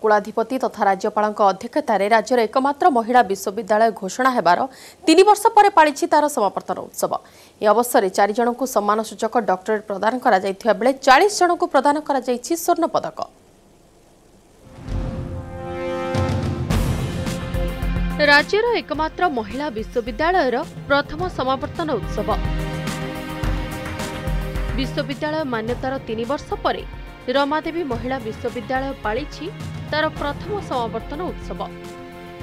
কুলাধিপতি তথা রাজ্যপালଙ୍କ অধ্যক্ষতায় রাজ্যের একমাত্র মহিলা বিশ্ববিদ্যালয় ঘোষণা হবার তিন বর্ষ পরে পাড়ি তার সমাবর্তন উৎসব এ অবসরে চারিজণ সম্মানসূচক ডক্টরেট প্রদান করা বেড়ে চাশ জনক প্রদান করা স্বর্ণ পদক রাজ্যের একমাত্র মহিলা বিশ্ববিদ্যালয়ের প্রথম সমাবর্তন উৎসব বিশ্ববিদ্যালয় মান্যতার তিন বর্ষ পরে ରମାଦେବୀ ମହିଳା ବିଶ୍ୱବିଦ୍ୟାଳୟ ପାଳିଛି ତାର ପ୍ରଥମ ସମାବର୍ତ୍ତନ ଉତ୍ସବ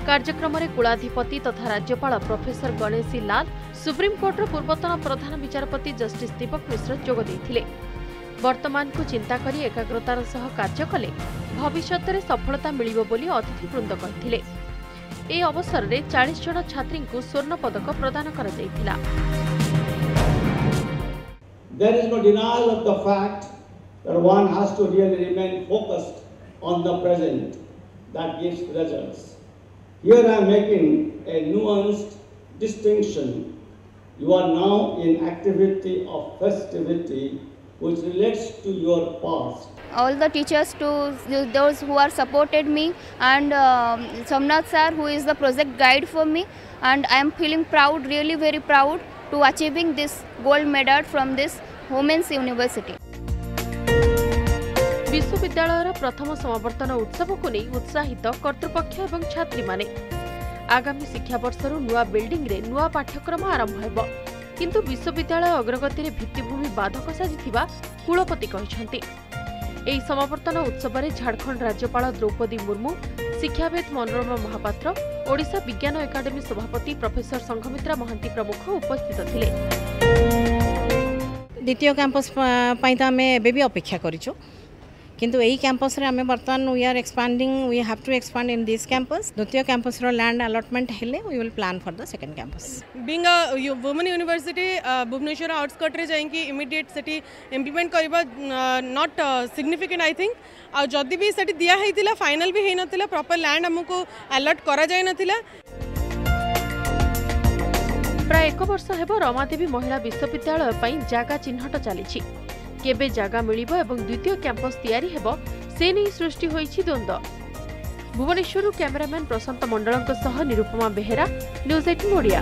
କାର୍ଯ୍ୟକ୍ରମରେ କୁଳାଧିପତି ତଥା ରାଜ୍ୟପାଳ ପ୍ରଫେସର ଗଣେଶୀ ଲାଲ ସୁପ୍ରିମକୋର୍ଟର ପୂର୍ବତନ ପ୍ରଧାନ ବିଚାରପତି ଜଷ୍ଟିସ ଦୀପକ ମିଶ୍ର ଯୋଗ ଦେଇଥିଲେ। ବର୍ତ୍ତମାନକୁ ଚିନ୍ତା କରି ଏକାଗ୍ରତାର ସହ କାର୍ଯ୍ୟ କଲେ ଭବିଷ୍ୟତରେ ସଫଳତା ମିଳିବ ବୋଲି ଅତିଥିବୃନ୍ଦ କହିଥିଲେ। ଏହି ଅବସରରେ ଚାଳିଶ ଜଣ ଛାତ୍ରୀଙ୍କୁ ସ୍ୱର୍ଣ୍ଣ ପଦକ ପ୍ରଦାନ କରାଯାଇଥିଲା। There is no denial of the fact that one has to really remain focused on the present that gives results. Here I am making a nuanced distinction. You are now in activity of festivity which relates to your past. all the teachers to those who are supported me and um Somnath sir who is the project guide for me and I am feeling proud really very proud to achieving this gold medal from this Women's University. ବିଶ୍ୱବିଦ୍ୟାଳୟର ପ୍ରଥମ ସମାବର୍ତ୍ତନ ଉତ୍ସବକୁ ନେଇ ଉତ୍ସାହିତ କର୍ତ୍ତୃପକ୍ଷ ଏବଂ ଛାତ୍ରୀମାନେ। ଆଗାମୀ ଶିକ୍ଷାବର୍ଷରୁ ନୂଆ ବିଲ୍ଡିଂରେ ନୂଆ ପାଠ୍ୟକ୍ରମ ଆରମ୍ଭ ହେବ। କିନ୍ତୁ ବିଶ୍ୱବିଦ୍ୟାଳୟ ଅଗ୍ରଗତିରେ ଭିତ୍ତିଭୂମି ବାଧକ ସାଜିଥିବା କୁଳପତି କହିଛନ୍ତି। ଏହି ସମାବର୍ତ୍ତନ ଉତ୍ସବରେ ଝାଡ଼ଖଣ୍ଡ ରାଜ୍ୟପାଳ ଦ୍ରୌପଦୀ ମୁର୍ମୁ ଶିକ୍ଷାବିତ୍ ମନୋରମା ମହାପାତ୍ର ଓଡ଼ିଶା ବିଜ୍ଞାନ ଏକାଡେମୀ ସଭାପତି ପ୍ରଫେସର ସଂଘମିତ୍ରା ମହାନ୍ତି ପ୍ରମୁଖ ଉପସ୍ଥିତ ଥିଲେ। ଦ୍ୱିତୀୟ କ୍ୟାମ୍ପସ୍ ପାଇଁ ତ ଆମେ ଏବେ ବି ଅପେକ୍ଷା କରିଛୁ। କିନ୍ତୁ ଏହି କ୍ୟାମ୍ପସ୍ରେ ଆମେ ବର୍ତ୍ତମାନ we are expanding we have to expand in this campus ଦ୍ୱିତୀୟ କ୍ୟାମ୍ପସ୍ର ଲ୍ୟାଣ୍ଡ ଆଲଟମେଣ୍ଟ ହେଲେ we will plan for the second campus being a women university Bhubaneswar ଆଉଟସ୍କଟ୍ରେ ଯାଇକି ଇମିଡ଼ିଏଟ୍ ସେଠି ଇମ୍ପ୍ଲିମେଣ୍ଟ କରିବା ନଟ୍ ସିଗ୍ନିଫିକେଣ୍ଟ ଆଇ ଥିଙ୍କ ଆଉ ଯଦି ବି ସେଠି ଦିଆ ହେଇଥିଲା ଫାଇନାଲ୍ ବି ହେଇନଥିଲା ପ୍ରପର୍ ଲ୍ୟାଣ୍ଡ ଆମକୁ ଆଲର୍ଟ କରାଯାଇନଥିଲା ପ୍ରାୟ ଏକ ବର୍ଷ ହେବ ରମାଦେବୀ ମହିଳା ବିଶ୍ୱବିଦ୍ୟାଳୟ ପାଇଁ ଜାଗା ଚିହ୍ନଟ ଚାଲିଛି কেবে জায়গা মিলিব এবং দ্বিতীয় ক্যাম্পস তৈরি হব, সে নিয়ে সৃষ্টি হয়েছে দ্বন্দ্ব। ভুবনেশ্বরু ক্যামেরাম্যান প্রশান্ত মণ্ডলঙ্ সহ নিরুপমা বেহেরা, নিউজ এইটিন ওড়িয়া